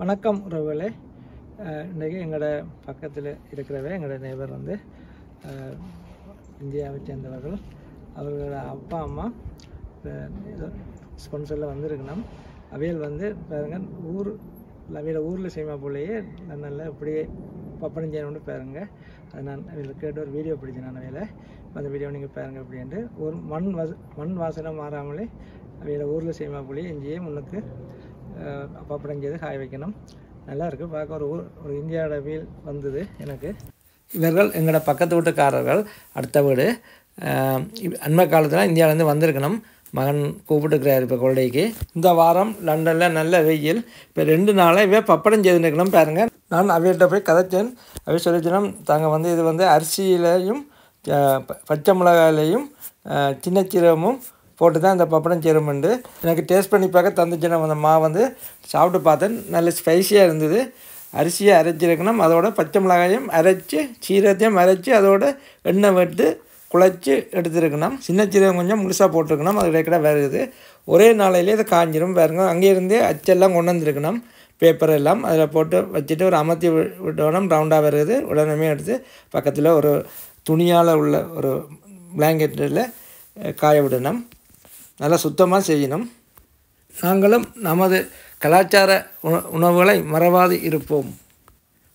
வணக்கம் உறவுகளே. இன்றைக்கு எங்களோட பக்கத்தில் இருக்கிறவே எங்களோட நெய்பர் வந்து இந்தியாவை சேர்ந்தவர்கள். அவர்களோட அப்பா அம்மா ஸ்பான்சரில் வந்திருக்கணும் அவையல் வந்து பாருங்க ஊர் அவையோட ஊரில் செய்மா போலேயே நல்ல இப்படியே பப்பனம் செய்யணும்னு பாருங்க. அது நான் இதில் கேட்டு ஒரு வீடியோ பிடிச்சேன் நான் அவையில். அந்த வீடியோ நீங்கள் பாருங்க அப்படின்ட்டு. ஒரு மண் வச மண் வாசனை மாறாமலே அவையோட ஊரில் செய்மா போலேயே இங்கேயே முன்னுக்கு பப்படைஞ்சது பப்படம் செய்து காய வைக்கணும்? நல்லாயிருக்கு பார்க்க ஒரு ஊர் ஒரு இந்தியாவோட வீல் வந்தது எனக்கு. இவர்கள் எங்களோட பக்கத்து வீட்டுக்காரர்கள் அடுத்த வீடு. அண்மை காலத்தில் இந்தியாவிலேருந்து வந்திருக்கணும். மகன் கூப்பிட்டுக்கிறார் இப்போ கொள்ளைக்கு இந்த வாரம் லண்டனில் நல்ல வெயில். இப்போ ரெண்டு நாளாக இவ பப்படம் செய்துருக்கணும் பாருங்கள் நான் அவையிட்ட போய் கதைச்சேன். அவை சொல்லிச்சினம் தாங்க வந்து இது வந்து அரிசியிலையும் பச்சை மிளகாயிலையும் சின்ன சீரகமும் போட்டு தான் இந்த பப்படம் செருமண்டு எனக்கு டேஸ்ட் பண்ணி பார்க்க தந்துச்சு. அந்த மாவு வந்து சாப்பிட்டு பார்த்தேன். நல்ல ஸ்பைசியாக இருந்தது. அரிசியை அரைச்சிருக்கணும். அதோட பச்சை மிளகாயும் அரைச்சி சீரத்தையும் அரைச்சி அதோட எண்ணெய் விட்டு குழச்சி எடுத்துருக்கணும். சின்ன சீரகம் கொஞ்சம் முழுசாக போட்டிருக்கணும். அது கிடைக்கிட வருது ஒரே நாளையிலே இது காஞ்சிரும். பாருங்க அங்கேருந்தே அச்செல்லாம் கொண்டு வந்துருக்கணும். பேப்பர் எல்லாம் அதில் போட்டு வச்சுட்டு ஒரு அமர்த்தி வி- விட்டோம் ரவுண்டாக வருது உடனே எடுத்து பக்கத்தில் ஒரு துணியால் உள்ள ஒரு பிளாங்கெட்டில் காய விடணும். நல்லா சுத்தமாக செய்யணும். நாங்களும் நமது கலாச்சார உண- உணவுகளை மறவாது இருப்போம்.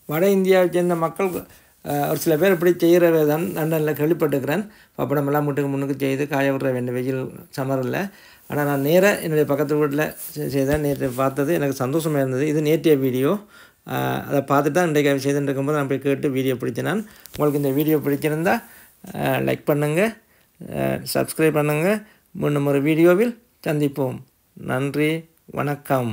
வட இந்தியாவை சேர்ந்த மக்கள் ஒரு சில பேர் இப்படி செய்கிறத தான் லண்டனில் கேள்விப்பட்டுக்கிறேன் பப்படம் எல்லாம் முட்டுக்கு முன்னுக்கு செய்து காய விடுற வேண்டிய வெயில் சமரில் ஆனால் நான் நேராக என்னுடைய பக்கத்து வீட்டில் செய்தேன். நேற்று பார்த்தது எனக்கு சந்தோஷமாக இருந்தது. இது நேற்றைய வீடியோ. அதை பார்த்துட்டு தான் இன்றைக்கு செய்துட்டு இருக்கும்போது நான் போய் கேட்டு வீடியோ பிடிச்சேன் நான் உங்களுக்கு இந்த வீடியோ பிடிச்சிருந்தால் லைக் பண்ணுங்கள் சப்ஸ்கிரைப் பண்ணுங்கள் முன்னும் ஒரு வீடியோவில் சந்திப்போம். நன்றி வணக்கம்.